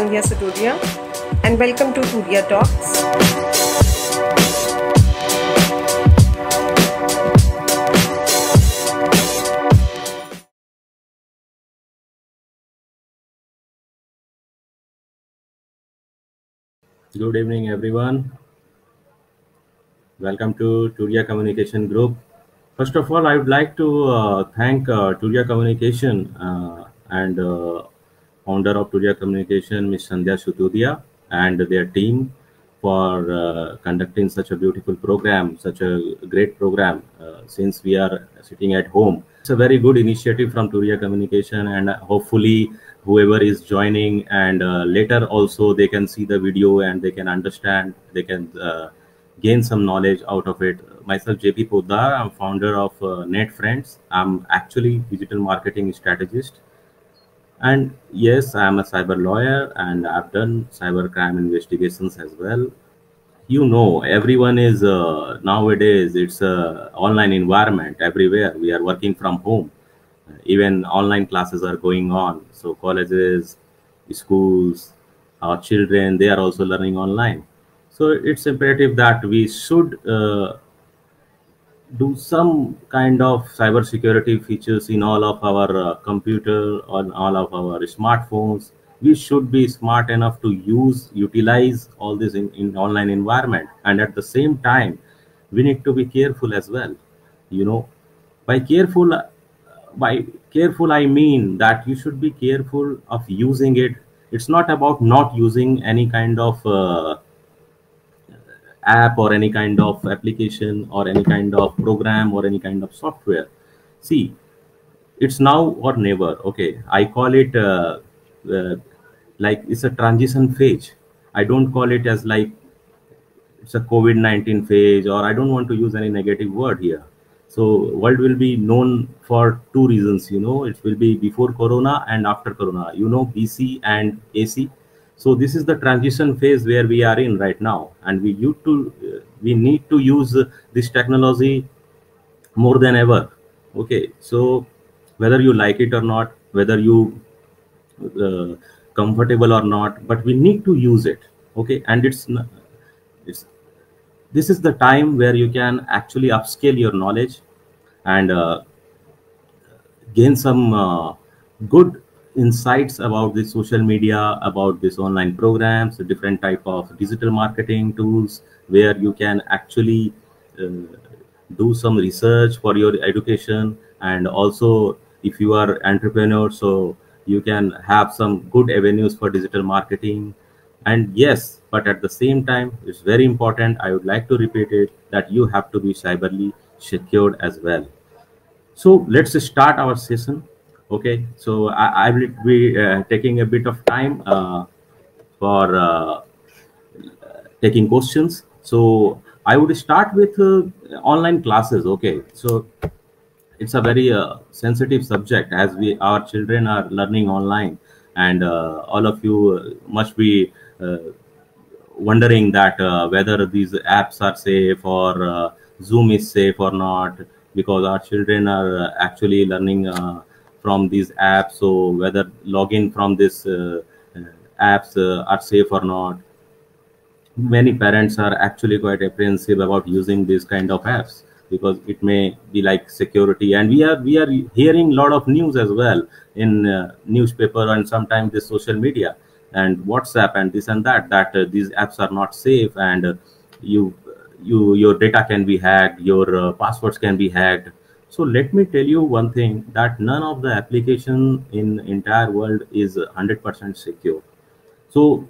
Sandhya Satodia and welcome to Turiya Talks. Good evening, everyone. Welcome to Turiya Communication Group. First of all, I would like to uh, thank uh, Turiya Communication uh, and uh, founder of Turiya Communication, Ms. Sandhya Sutudia, and their team for uh, conducting such a beautiful program, such a great program. Uh, since we are sitting at home, it's a very good initiative from Turiya Communication, and hopefully, whoever is joining and uh, later also they can see the video and they can understand, they can uh, gain some knowledge out of it. Myself, JP Poddar, I'm founder of uh, NetFrendz. I'm actually digital marketing strategist. And yes, I'm a cyber lawyer and I've done cyber crime investigations as well. You know, everyone is uh, nowadays, it's a online environment everywhere. We are working from home. Even online classes are going on. So colleges, schools, our children, they are also learning online. So it's imperative that we should uh, do some kind of cybersecurity features in all of our uh, computer on all of our smartphones. We should be smart enough to use utilize all this in, in online environment. And at the same time we need to be careful as well. You know by careful uh, by careful i mean that you should be careful of using it. It's not about not using any kind of uh, app or any kind of application or any kind of program or any kind of software. See it's now or never okay? I call it uh, uh, like it's a transition phase. I don't call it as like it's a covid-19 phase or i don't want to use any negative word here. So world will be known for two reasons you know? It will be before corona and after corona. You know bc and ac so this is the transition phase where we are in right now. And we need to uh, we need to use this technology more than ever. Okay so whether you like it or not whether you uh, comfortable or not but we need to use it. Okay and it's it's this is the time where you can actually upscale your knowledge and uh, gain some uh, good insights about the social media about this online programs different type of digital marketing tools where you can actually uh, do some research for your education. And also if you are entrepreneur so you can have some good avenues for digital marketing. And yes but at the same time it's very important i would like to repeat it that you have to be cyberly secured as well. So let's start our session okay so i, I will be uh, taking a bit of time uh, for uh, taking questions. So i would start with online classes okay? So it's a very uh, sensitive subject as we our children are learning online. And uh, all of you must be uh, wondering that whether these apps are safe or zoom is safe or not because our children are actually learning from these apps so whether login from this uh, uh, apps uh, are safe or not. Many parents are actually quite apprehensive about using these kind of apps because it may be like security. And we are we are hearing a lot of news as well in uh, newspaper and sometimes the social media and whatsapp and this and that that uh, these apps are not safe and uh, you you your data can be hacked your passwords can be hacked so let me tell you one thing that none of the application in entire world is 100% secure. So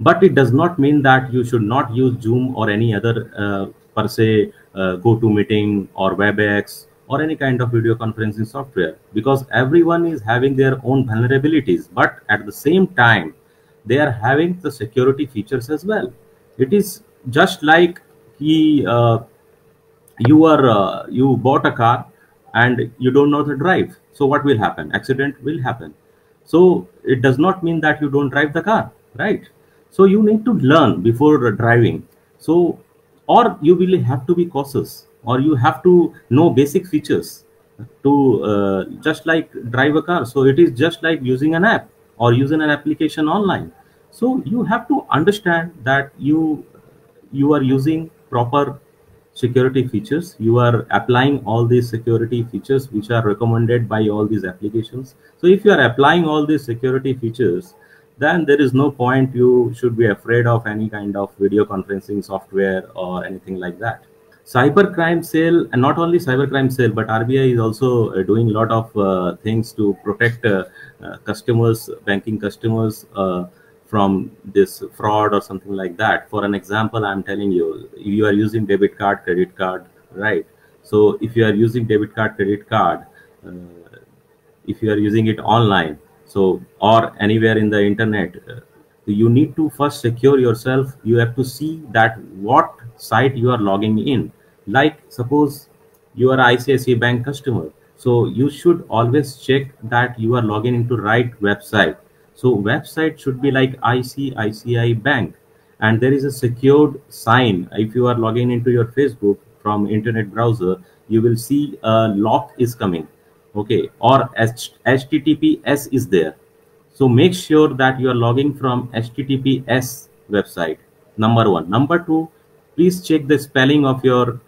but it does not mean that you should not use zoom or any other uh, per se uh, GoToMeeting or webex or any kind of video conferencing software because everyone is having their own vulnerabilities but at the same time they are having the security features as well. It is just like he uh, you are uh, you bought a car and you don't know the drive. So what will happen? Accident will happen. So it does not mean that you don't drive the car right? So you need to learn before driving. So or you will have to be cautious or you have to know basic features to uh, just like drive a car. So it is just like using an app or using an application online. So you have to understand that you you are using proper security features. You are applying all these security features which are recommended by all these applications. So if you are applying all these security features then there is no point you should be afraid of any kind of video conferencing software or anything like that. Cybercrime cell and not only cybercrime cell but rbi is also uh, doing a lot of uh, things to protect uh, uh customers banking customers uh, from this fraud or something like that. For an example i'm telling you you are using debit card credit card right? So if you are using debit card credit card uh, if you are using it online so or anywhere in the internet you need to first secure yourself. You have to see that what site you are logging in. Like suppose you are ICICI bank customer so you should always check that you are logging into right website so website should be like ICICI bank. And there is a secured sign. If you are logging into your Facebook from internet browser you will see a lock is coming. Okay or HTTPS is there. So make sure that you are logging from HTTPS website. Number one. Number two please check the spelling of your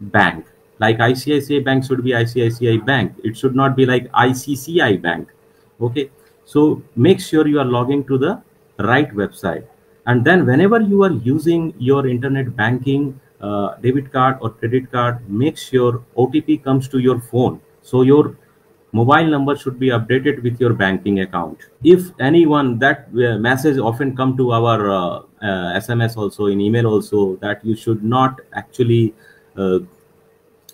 bank. Like ICICI bank should be ICICI bank. It should not be like ICCI bank. Okay so make sure you are logging to the right website. And then whenever you are using your internet banking uh, debit card or credit card make sure OTP comes to your phone. So your mobile number should be updated with your banking account. If anyone that uh, message often come to our uh, sms uh, also in email also that you should not actually uh,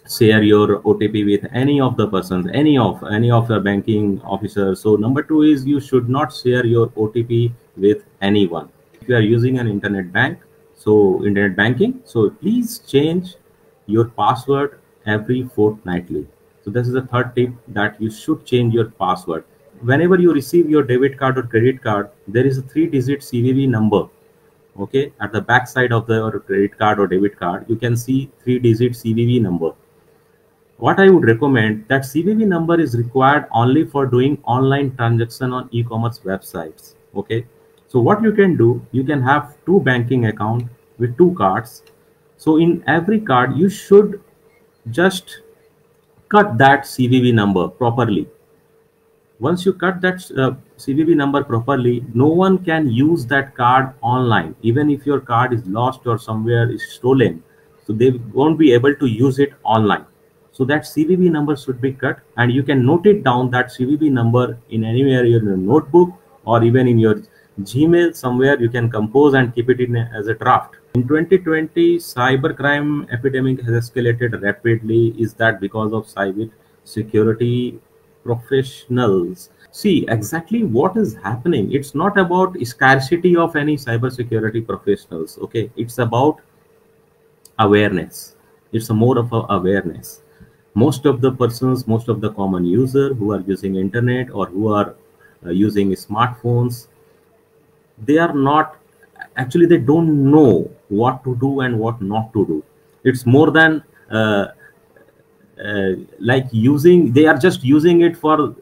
share your otp with any of the persons any of any of the banking officers. So number two is you should not share your otp with anyone. If you are using an internet bank so internet banking so please change your password every fortnightly. So this is the third tip that you should change your password. Whenever you receive your debit card or credit card there is a three digit cvv number okay? At the back side of the credit card or debit card you can see three digit cvv number what i would recommend that cvv number is required only for doing online transaction on e-commerce websites okay so what you can do you can have two banking account with two cards so in every card you should just cut that cvv number properly once you cut that uh, CVV number properly, no one can use that card online. Even if your card is lost or somewhere is stolen, so they won't be able to use it online. So that CVV number should be cut and you can note it down that CVV number in anywhere in your notebook or even in your Gmail somewhere you can compose and keep it in as a draft. In 2020, cybercrime epidemic has escalated rapidly. Is that because of cyber security professionals see exactly what is happening it's not about scarcity of any cybersecurity professionals okay it's about awareness it's a more of a awareness most of the persons most of the common user who are using internet or who are uh, using smartphones they are not actually they don't know what to do and what not to do. It's more than uh, uh, like using they are just using it for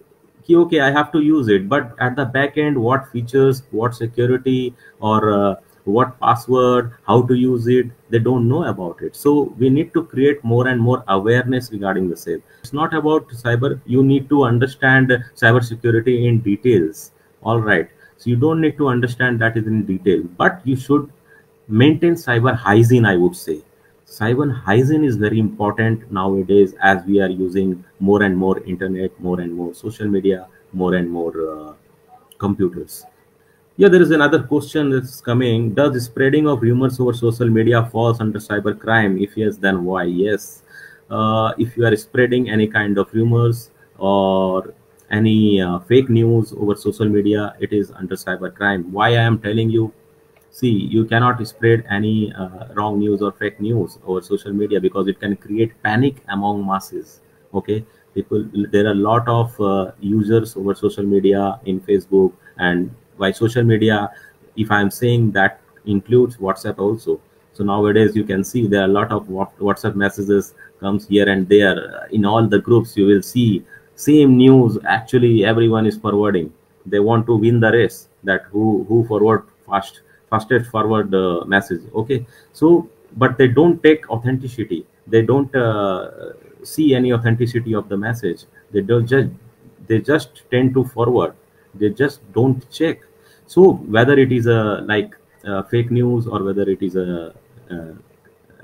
okay okay i have to use it. But at the back end what features what security or uh, what password how to use it they don't know about it. So we need to create more and more awareness regarding the same. It's not about cyber. You need to understand cyber security in details. All right. So you don't need to understand that is in detail but you should maintain cyber hygiene i would say. Cyber hygiene is very important nowadays as we are using more and more internet more and more social media more and more uh, computers yeah there is another question that's coming. Does the spreading of rumors over social media falls under cyber crime if yes then why? Yes. Uh, if you are spreading any kind of rumors or any uh, fake news over social media it is under cyber crime why i am telling you see you cannot spread any uh, wrong news or fake news over social media because it can create panic among masses. Okay? People there are a lot of uh, users over social media in facebook and by social media if i'm saying that includes whatsapp also. So nowadays you can see there are a lot of whatsapp messages comes here and there. In all the groups you will see same news actually everyone is forwarding. They want to win the race that who who forward fast fastest forward uh, message okay? So but they don't take authenticity. They don't uh, see any authenticity of the message. They don't just they just tend to forward. They just don't check so whether it is a like fake news or whether it is a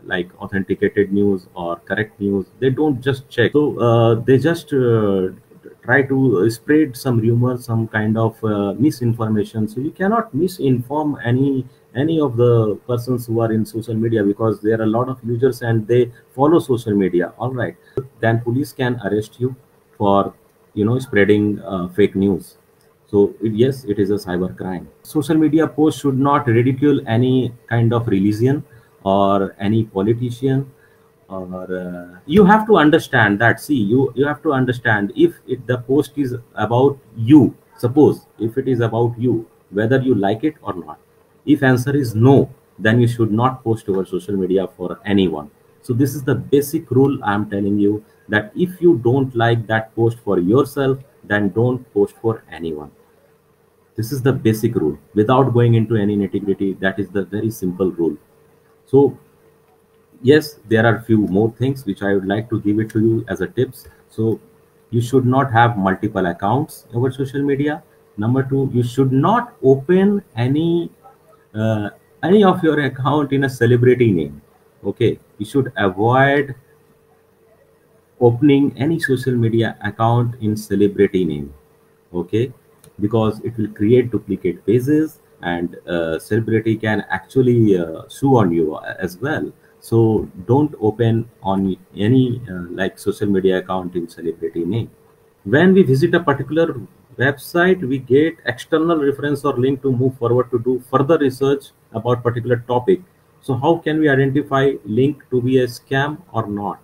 like authenticated news or correct news they don't just check. So uh, they just uh, try to spread some rumor some kind of uh, misinformation. So you cannot misinform any any of the persons who are in social media because there are a lot of users and they follow social media. All right. Then police can arrest you for you know spreading uh, fake news so it, yes it is a cyber crime. Social media posts should not ridicule any kind of religion or any politician or uh, you have to understand that. See you you have to understand if it, the post is about you suppose if it is about you whether you like it or not. If answer is no then you should not post over social media for anyone. So this is the basic rule i am telling you that if you don't like that post for yourself then don't post for anyone. This is the basic rule. Without going into any nitty gritty that is the very simple rule. So yes there are few more things which i would like to give it to you as a tips. So you should not have multiple accounts over social media. Number two you should not open any uh, any of your account in a celebrity name. Okay? You should avoid opening any social media account in celebrity name okay? Because it will create duplicate pages and uh, celebrity can actually uh, sue on you as well. So don't open on any uh, like social media account in celebrity name. When we visit a particular website we get external reference or link to move forward to do further research about particular topic. So how can we identify link to be a scam or not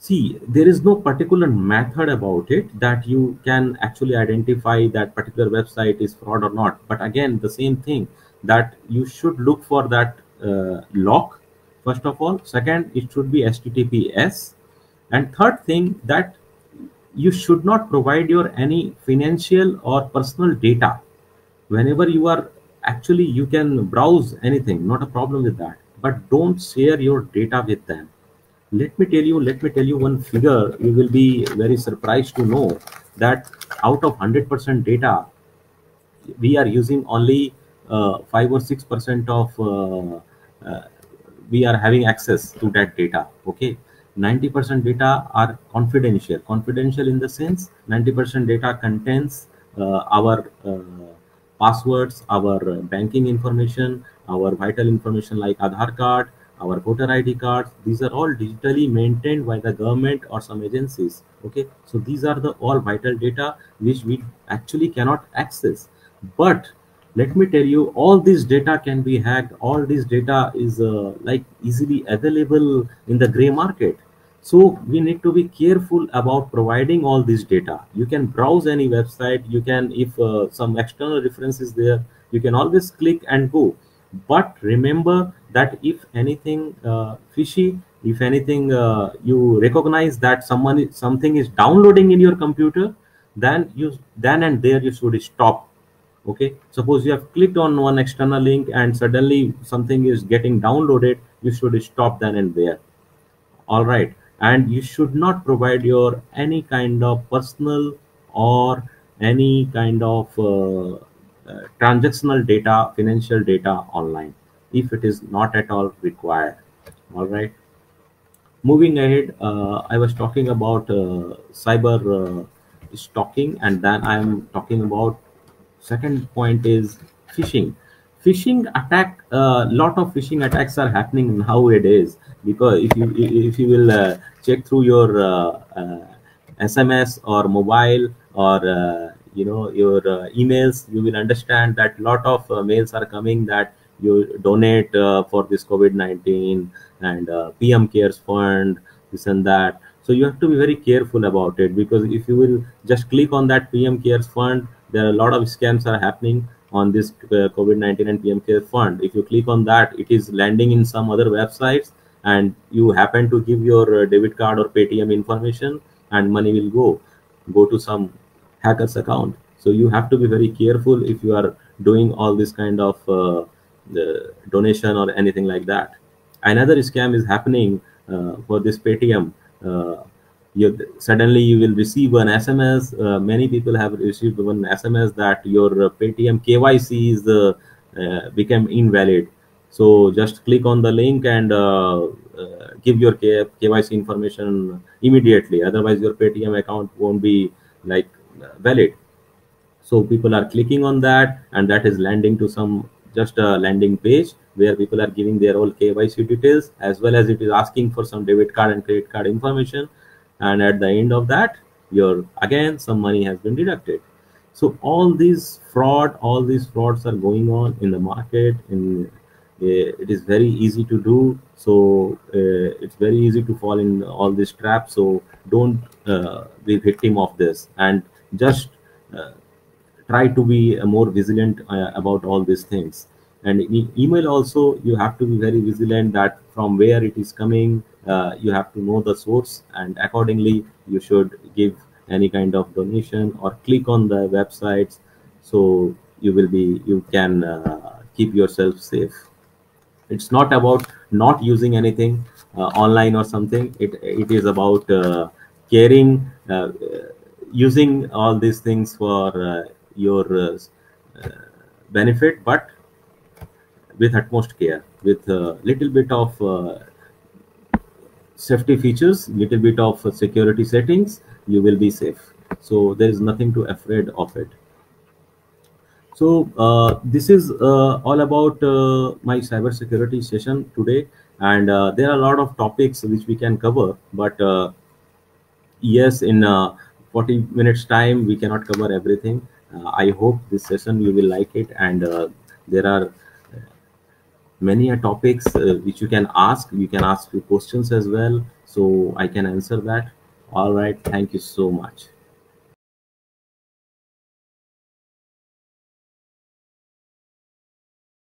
see there is no particular method about it that you can actually identify that particular website is fraud or not. But again the same thing that you should look for that uh, lock first of all. Second it should be https and third thing that you should not provide your any financial or personal data. Whenever you are actually you can browse anything not a problem with that. But don't share your data with them let me tell you let me tell you one figure you will be very surprised to know that out of 100% data we are using only uh, 5 or 6 percent of uh, uh, we are having access to that data okay? 90% data are confidential. Confidential in the sense 90% data contains uh, our uh, passwords our banking information our vital information like aadhaar card our voter id cards these are all digitally maintained by the government or some agencies okay? So these are the all vital data which we actually cannot access. But let me tell you all this data can be hacked. All this data is uh, like easily available in the gray market. So we need to be careful about providing all this data. You can browse any website. You can if uh, some external reference is there you can always click and go but remember that if anything uh, fishy if anything uh, you recognize that someone something is downloading in your computer then you then and there you should stop. Okay? Suppose you have clicked on one external link and suddenly something is getting downloaded you should stop then and there. All right? And you should not provide your any kind of personal or any kind of uh, transactional data financial data online if it is not at all required. All right. Moving ahead uh, i was talking about uh, cyber uh, stalking and then i'm talking about second point is phishing. Phishing attack a uh, lot of phishing attacks are happening nowadays because if you if you will uh, check through your sms or mobile or you know your uh, emails you will understand that lot of uh, mails are coming that you donate uh, for this covid-19 and pm cares fund this and that. So you have to be very careful about it because if you will just click on that pm cares fund there are a lot of scams are happening on this uh, covid-19 and pm care fund. If you click on that it is landing in some other websites and you happen to give your debit card or paytm information and money will go go to some hacker's account. So you have to be very careful if you are doing all this kind of uh, donation or anything like that. Another scam is happening uh, for this paytm. Uh, you suddenly you will receive an sms uh, many people have received one sms that your paytm kyc is uh, uh, become invalid. So just click on the link and uh, uh, give your KYC information immediately. Otherwise, your Paytm account won't be like valid. So people are clicking on that, and that is landing to some just a landing page where people are giving their all KYC details as well as it is asking for some debit card and credit card information. And at the end of that, your again some money has been deducted. So all these fraud, all these frauds are going on in the market in uh, it is very easy to do so uh, it's very easy to fall in all these traps so don't uh, be victim of this and just try to be more vigilant about all these things. And e email also you have to be very vigilant that from where it is coming uh, you have to know the source and accordingly you should give any kind of donation or click on the websites. So you will be you can uh, keep yourself safe. It's not about not using anything uh, online or something. It it is about uh, caring uh, using all these things for uh, your uh, benefit but with utmost care with a little bit of safety features little bit of security settings you will be safe so there is nothing to afraid of it so uh, this is uh, all about uh, my cybersecurity session today, and uh, there are a lot of topics which we can cover. But uh, yes, in uh, 40 minutes time, we cannot cover everything. Uh, I hope this session you will like it, and uh, there are uh, many topics which you can ask. You can ask few questions as well, so I can answer that. All right, thank you so much.